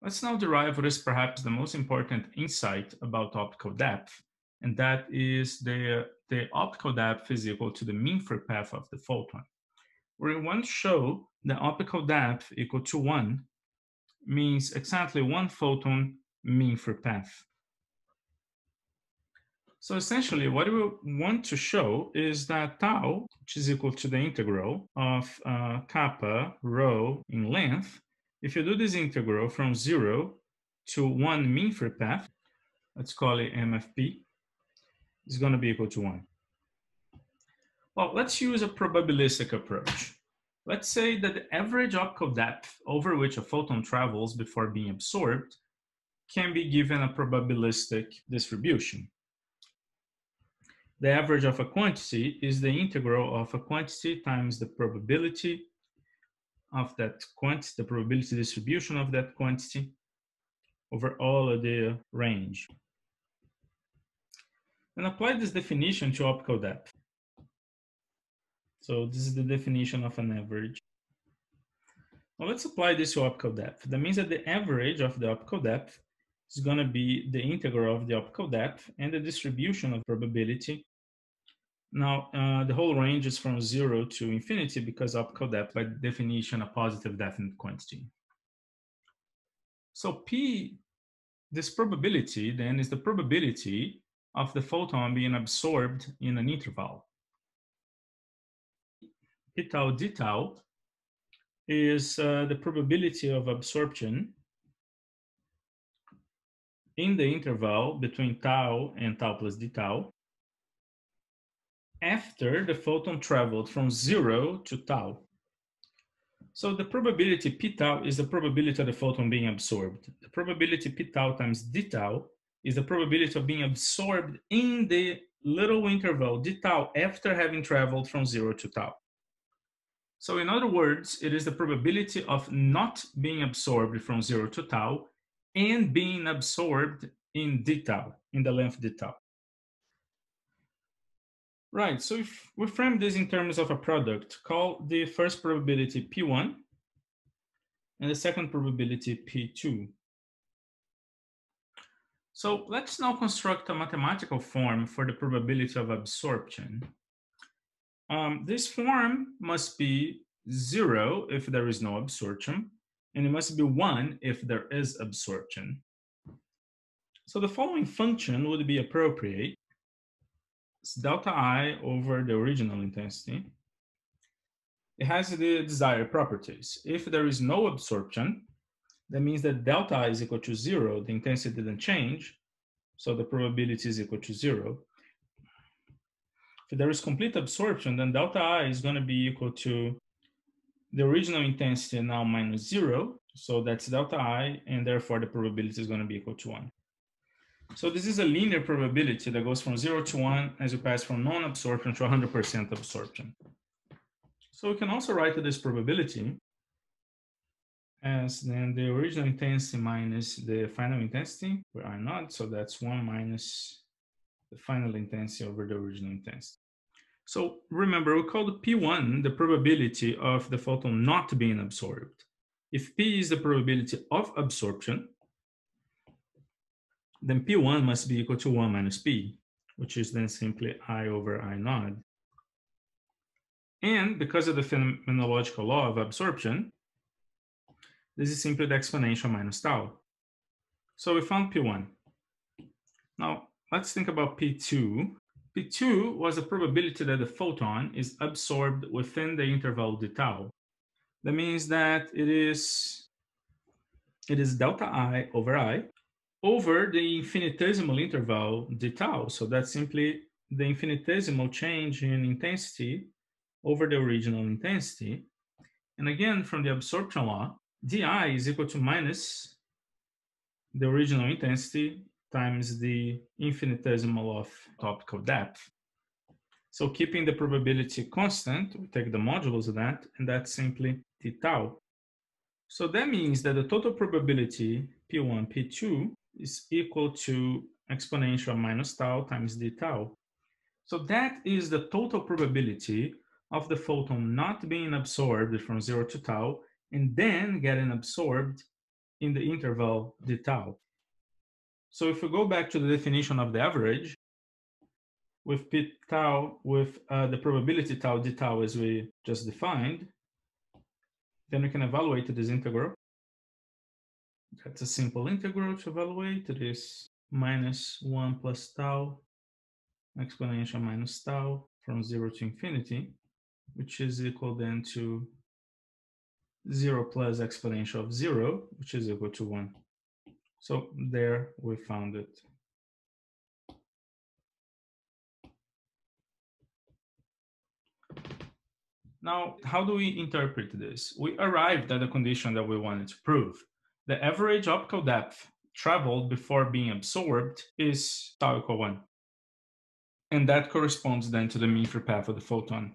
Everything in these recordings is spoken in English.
Let's now derive what is perhaps the most important insight about optical depth, and that is the, the optical depth is equal to the mean free path of the photon. We want to show the optical depth equal to one means exactly one photon mean free path. So essentially what we want to show is that tau, which is equal to the integral of uh, kappa rho in length, if you do this integral from zero to one mean free path, let's call it MFP, is going to be equal to one. Well, let's use a probabilistic approach. Let's say that the average optical depth over which a photon travels before being absorbed can be given a probabilistic distribution. The average of a quantity is the integral of a quantity times the probability of that quantity, the probability distribution of that quantity over all of the range. And apply this definition to optical depth. So this is the definition of an average. Now let's apply this to optical depth. That means that the average of the optical depth is going to be the integral of the optical depth and the distribution of probability now, uh, the whole range is from zero to infinity because optical depth, by definition, a positive definite quantity. So P, this probability then is the probability of the photon being absorbed in an interval. P tau d tau is uh, the probability of absorption in the interval between tau and tau plus d tau after the photon traveled from zero to tau. So the probability p tau is the probability of the photon being absorbed. The probability p tau times d tau is the probability of being absorbed in the little interval d tau after having traveled from zero to tau. So in other words, it is the probability of not being absorbed from zero to tau and being absorbed in d tau, in the length d tau. Right, so if we frame this in terms of a product, call the first probability P1 and the second probability P2. So let's now construct a mathematical form for the probability of absorption. Um, this form must be zero if there is no absorption, and it must be one if there is absorption. So the following function would be appropriate delta I over the original intensity. It has the desired properties. If there is no absorption, that means that delta I is equal to zero, the intensity didn't change, so the probability is equal to zero. If there is complete absorption, then delta I is going to be equal to the original intensity now minus zero, so that's delta I, and therefore the probability is going to be equal to one. So this is a linear probability that goes from zero to one as you pass from non-absorption to 100% absorption. So we can also write this probability as then the original intensity minus the final intensity for I naught, So that's one minus the final intensity over the original intensity. So remember, we call the P1 the probability of the photon not being absorbed. If P is the probability of absorption, then P1 must be equal to 1 minus P, which is then simply I over I naught. And because of the phenomenological law of absorption, this is simply the exponential minus tau. So we found P1. Now, let's think about P2. P2 was the probability that the photon is absorbed within the interval d tau. That means that it is, it is delta I over I, over the infinitesimal interval d tau. So that's simply the infinitesimal change in intensity over the original intensity. And again, from the absorption law, di is equal to minus the original intensity times the infinitesimal of optical depth. So keeping the probability constant, we take the modulus of that, and that's simply d tau. So that means that the total probability P1, P2 is equal to exponential minus tau times d tau. So that is the total probability of the photon not being absorbed from zero to tau and then getting absorbed in the interval d tau. So if we go back to the definition of the average, with p tau, with uh, the probability tau d tau as we just defined, then we can evaluate this integral. That's a simple integral to evaluate. It is minus 1 plus tau exponential minus tau from 0 to infinity, which is equal then to 0 plus exponential of 0, which is equal to 1. So there we found it. Now, how do we interpret this? We arrived at the condition that we wanted to prove. The average optical depth traveled before being absorbed is tau equal 1. And that corresponds then to the mean free path of the photon.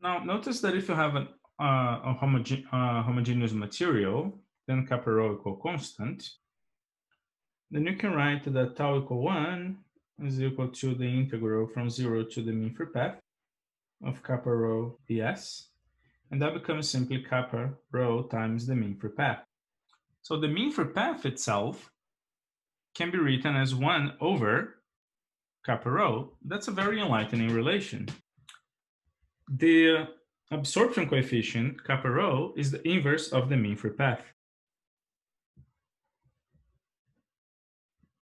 Now, notice that if you have an, uh, a homoge uh, homogeneous material, then kappa rho equal constant, then you can write that tau equal 1 is equal to the integral from 0 to the mean free path of kappa rho ds. And that becomes simply kappa rho times the mean free path. So the mean free path itself can be written as 1 over kappa rho. That's a very enlightening relation. The absorption coefficient, kappa rho, is the inverse of the mean free path.